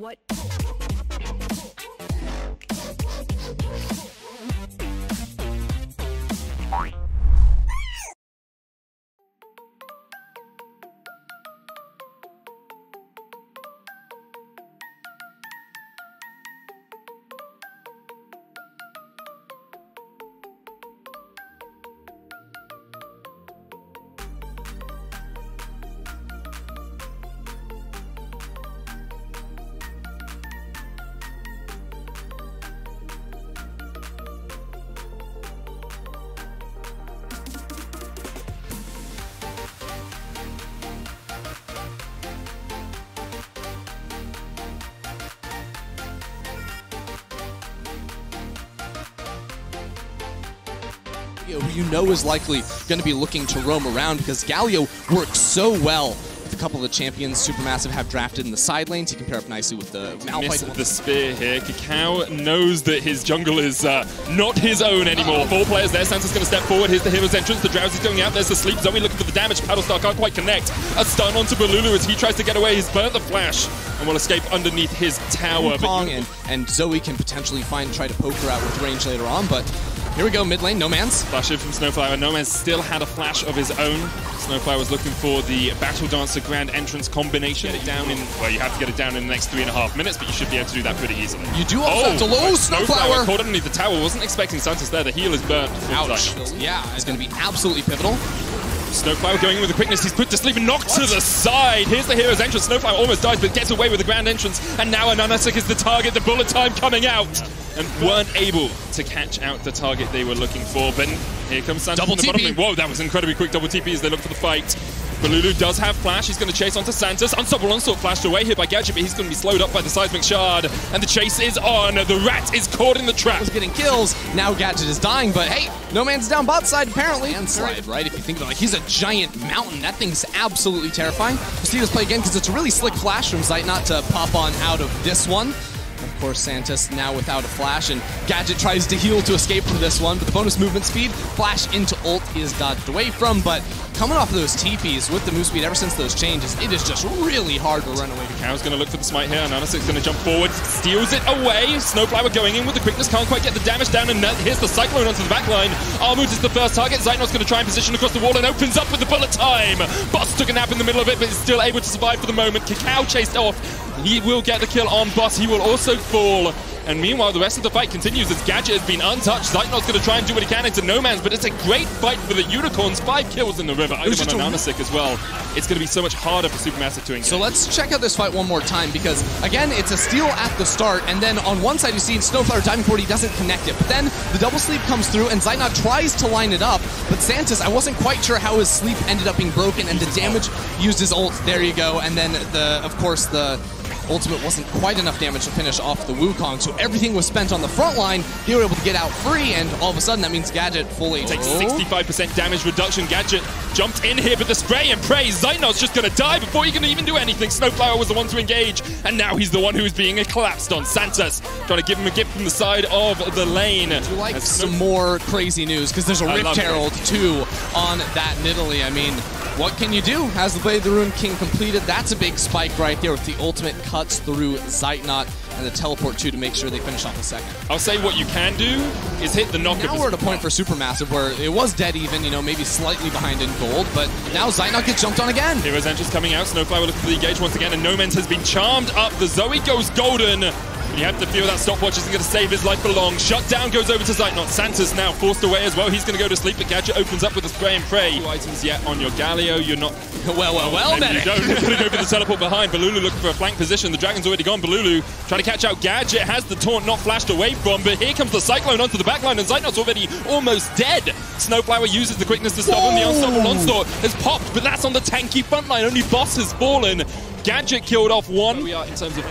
What? Who you know is likely going to be looking to roam around because Galio works so well with a couple of the champions Supermassive have drafted in the side lanes. He can pair up nicely with the Malphite. the spear here. Kakao knows that his jungle is uh, not his own anymore. Four players there. Santa's going to step forward. Here's the hero's entrance. The Drowsy's going out. There's the sleep. Zoe looking for the damage. Paddlestar can't quite connect. A stun onto Bolulu as he tries to get away. He's burnt the flash and will escape underneath his tower. But Kong and, and Zoe can potentially find try to poke her out with range later on, but here we go, mid lane, Nomanz. Flash in from Snowflower. No Man still had a flash of his own. Snowflower was looking for the Battle Dancer Grand Entrance combination. Get it down in, well, you have to get it down in the next three and a half minutes, but you should be able to do that pretty easily. You do also have to oh, low Snowflower. caught underneath the tower. Wasn't expecting Santos there. The heal is burnt. Ouch. Yeah, it's going to be absolutely pivotal. Snowflower going in with the quickness. He's put to sleep and knocked to the side. Here's the hero's entrance. Snowflower almost dies, but gets away with the grand entrance. And now AHaHaCiK is the target. The bullet time coming out. And weren't able to catch out the target they were looking for. But here comes Santos Double from the TP. lane. Whoa, that was incredibly quick double TP as they look for the fight. Bolulu does have flash. He's going to chase onto Santos. Unstoppable Onslaught flashed away here by Gadget, but he's going to be slowed up by the seismic shard. And the chase is on. The rat is caught in the trap. He's getting kills. Now Gadget is dying, but hey, no man's down bot side apparently. Landslide, right? If you think about it, like he's a giant mountain. That thing's absolutely terrifying. We'll see this play again because it's a really slick flash from Zeitnot to pop on out of this one. Of course, Santos now without a flash, and Gadget tries to heal to escape from this one, but the bonus movement speed, flash into ult is dodged away from, but coming off of those TPs with the move speed ever since those changes, it is just really hard to run away. Cow's going to look for the smite here. Nanasik's going to jump forward, steals it away. Snowflower going in with the quickness, can't quite get the damage down, and here's the Cyclone onto the back line. Armut is the first target. Zeitnot's going to try and position across the wall and opens up with the bullet time. Boss took a nap in the middle of it, but is still able to survive for the moment. Kakao chased off. He will get the kill on Boss. He will also fall. And meanwhile, the rest of the fight continues as Gadget has been untouched. Zeitnot's going to try and do what he can into Nomanz, but it's a great fight for the Unicorns. Five kills in the river. was Item on AHaHaCiK as well. It's going to be so much harder for Supermassive to engage. So let's check out this fight one more time because, again, it's a steal at the start, and then on one side you see Snowflower diving forward, he doesn't connect it. But then the double sleep comes through, and Zeitnot tries to line it up, but Santos, I wasn't quite sure how his sleep ended up being broken, and the damage used his ult. There you go. And then, the of course, the ultimate wasn't quite enough damage to finish off the Wukong, so everything was spent on the front line. He were able to get out free, and all of a sudden that means Gadget fully Takes 65% damage reduction. Gadget jumped in here, but the spray and pray. Zeitnot's just going to die before he can even do anything. Snowflower was the one to engage, and now he's the one who is being collapsed on. Santos trying to give him a gift from the side of the lane. you like As some more crazy news because there's a Rift. Herald too on that Nidalee. I mean, what can you do? Has the Blade of the Ruined King completed? That's a big spike right there with the ultimate cuts through Zeitnot and the teleport too to make sure they finish off the second. I'll say what you can do is hit the knockup. Now we're at a point for Supermassive where it was dead even, you know, maybe slightly behind in gold, but now Zeitnot gets jumped on again. Hero's entrance coming out. Snowflower looking for the engage once again, and Nomanz has been charmed up. The Zoe goes golden. You have to feel that stopwatch isn't going to save his life for long. Shutdown goes over to Zeitnot. Santa's now forced away as well. He's going to go to sleep, but Gadget opens up with a spray and pray. Two items yet on your Galio. You're not Well, well, well, Maybe you medic. don't. You're going to go for the teleport behind. Bolulu looking for a flank position. The Dragon's already gone. Bolulu trying to catch out Gadget. Has the taunt not flashed away from, but here comes the Cyclone onto the backline, and Zeitnot's already almost dead. Snowflower uses the quickness to stop him. The unstoppable onslaught has popped, but that's on the tanky front line. Only Boss has fallen. Gadget killed off one. We are in terms of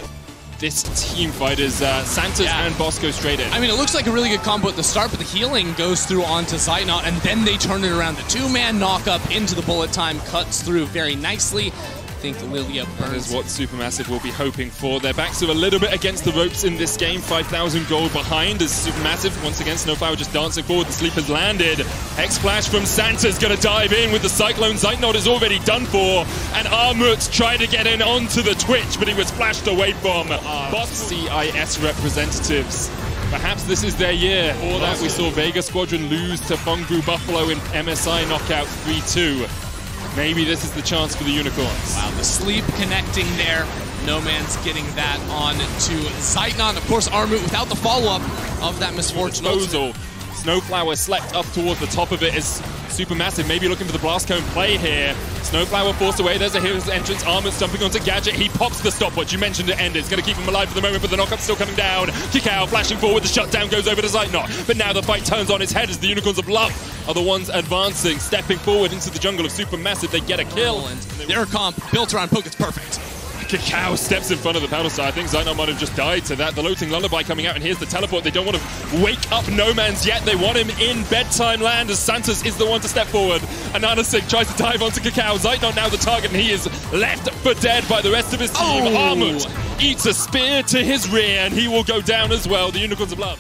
this team fight is uh, Santos Yeah. and Boss go straight in. I mean, it looks like a really good combo at the start, but the healing goes through onto Zeitnot, and then they turn it around. The two-man knock-up into the bullet time cuts through very nicely. Think Lilia That burns is what Supermassive will be hoping for. Their backs are a little bit against the ropes in this game. 5,000 gold behind as Supermassive, once again, Snowflower just dancing forward. The sleep has landed. X Flash from Santa's going to dive in with the Cyclone. Zeitnot is already done for. And Armut tried to get in onto the Twitch, but he was flashed away from uh, Boss CIS representatives. Perhaps this is their year. For that, we saw Vega Squadron lose to Phong Vu Buffalo in MSI knockout 3-2. Maybe this is the chance for the Unicorns. Wow, the sleep connecting there. Nomanz getting that on to Zeitnot. Of course, Armut without the follow-up of that misfortune. Disposal. Snowflower slept up towards the top of it as Supermassive maybe looking for the blast cone play here. Snowflower forced away. There's a hero's entrance. Armut's jumping onto Gadget. He pops the stopwatch. You mentioned it ended. It's going to keep him alive for the moment, but the knockup's still coming down. Kakao flashing forward. The shutdown goes over to Zeitnot. But now the fight turns on its head as the Unicorns of Love are the ones advancing, stepping forward into the jungle of Supermassive. They get a kill. And their comp built around Poke, it's perfect. Kakao steps in front of the panel side. I think Zeitnot might have just died to that. The Lilting Lullaby coming out, and here's the teleport. They don't want to wake up Nomanz yet. They want him in bedtime land as Santos is the one to step forward. AHaHaCiK tries to dive onto Kakao. Zeitnot now the target, and he is left for dead by the rest of his team. Oh. Armut eats a spear to his rear, and he will go down as well. The Unicorns of Love.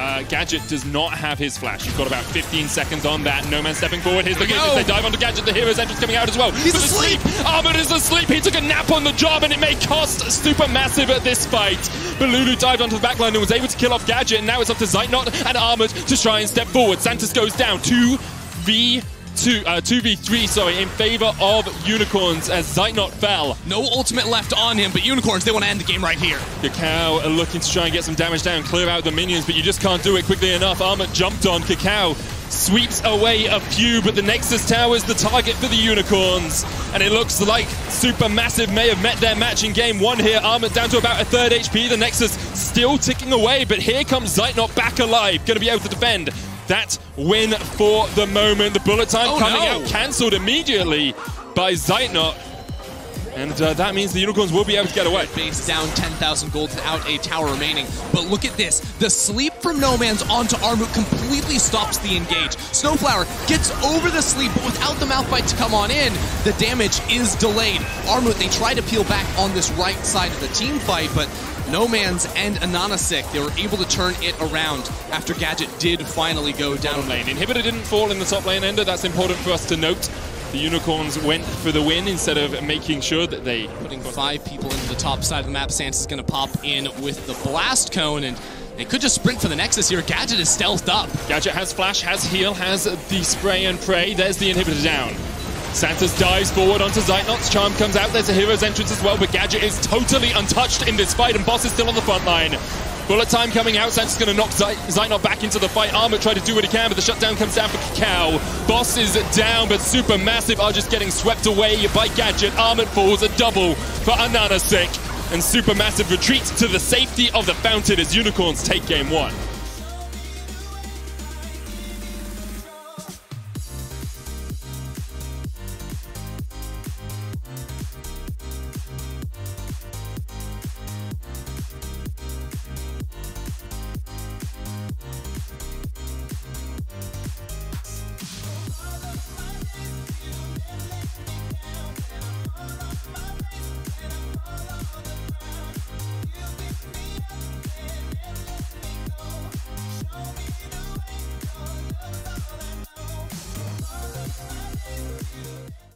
Uh, Gadget does not have his flash. You've got about 15 seconds on that. No man stepping forward. Here's the we Gadget. They dive onto Gadget. The hero's entrance coming out as well. He's But asleep. Armut is asleep. He took a nap on the job, and it may cost super massive at this fight. But Lulu dived onto the backline and was able to kill off Gadget. And now it's up to Zeitnot and Armored to try and step forward. Santos goes down. 2v2, uh, 2v3, sorry, in favor of Unicorns as Zeitnot fell. No ultimate left on him, but Unicorns, they want to end the game right here. Kakao are looking to try and get some damage down, clear out the minions, but you just can't do it quickly enough. Armut jumped on Kakao, sweeps away a few, but the Nexus Tower is the target for the Unicorns. And it looks like Supermassive may have met their match in game one here. Armut down to about a third HP. The Nexus still ticking away, but here comes Zeitnot back alive, going to be able to defend. That win for the moment. The bullet time Oh, coming no. out, cancelled immediately by Zeitnot. And uh, that means the Unicorns will be able to get away. Base down 10,000 gold without a tower remaining. But look at this. The sleep from Nomanz onto Armut completely stops the engage. Snowflower gets over the sleep, but without the Malphite to come on in, the damage is delayed. Armut, they try to peel back on this right side of the team fight, but Nomanz and AHaHaCiK, they were able to turn it around after Gadget did finally go down bottom lane. Inhibitor didn't fall in the top lane ender. That's important for us to note. The Unicorns went for the win instead of making sure that they putting five people into the top side of the map. Santa's going to pop in with the blast cone, and they could just sprint for the Nexus here. Gadget is stealthed up. Gadget has flash, has heal, has the spray and pray. There's the inhibitor down. Santos dives forward onto Zeitnot's charm comes out. There's a hero's entrance as well, but Gadget is totally untouched in this fight, and Boss is still on the front line. Bullet time coming out. Santos going to knock Zeitnot back into the fight. Armut tried to do what he can, but the shutdown comes down for Kakao. Boss is down, but Super Massive are just getting swept away by Gadget. Armut falls a double for AHaHaCiK. And Super Massive retreats to the safety of the fountain as Unicorns take game one.